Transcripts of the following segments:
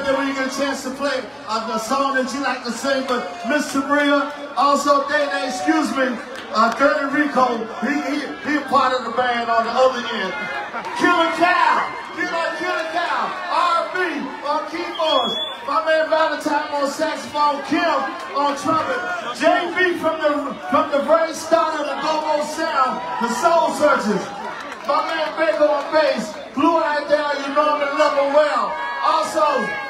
out there when you get a chance to play uh, the song that you like to sing. But Mr. Bria also, they, they, excuse me, uh, Dirty Rico, he, he, he part of the band on the other end. Killer Cow, killer Killer Cow, R&B on keyboards, my man Valentine on saxophone, Kim on trumpet, JB from the, from the very start of the Go-Go Sound, the Soul Searchers, my man Baker on bass, Blue Eye Down, you know I'm in love well. Also,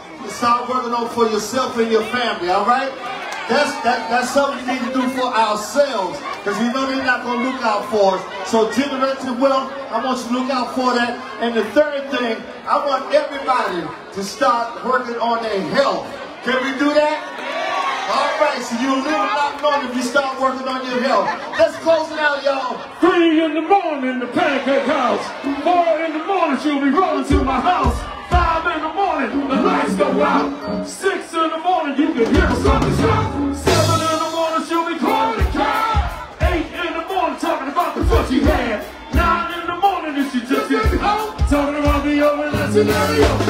Start working on for yourself and your family, all right? That's, that, that's something we need to do for ourselves because we know they're not going to look out for us. So generating wealth, I want you to look out for that. And the third thing, I want everybody to start working on their health. Can we do that? All right, so you'll live a lot longer if you start working on your health. Let's close it out, y'all. Three in the morning, the pancake house. Four in the morning, she'll be rolling to my house. Five in the morning, the lights go out. Six in the morning, you can hear something shout. Seven in the morning, she'll be calling the cow. Eight in the morning, talking about the foot she had. Nine in the morning, and she just gets home. Talking about the old scenario.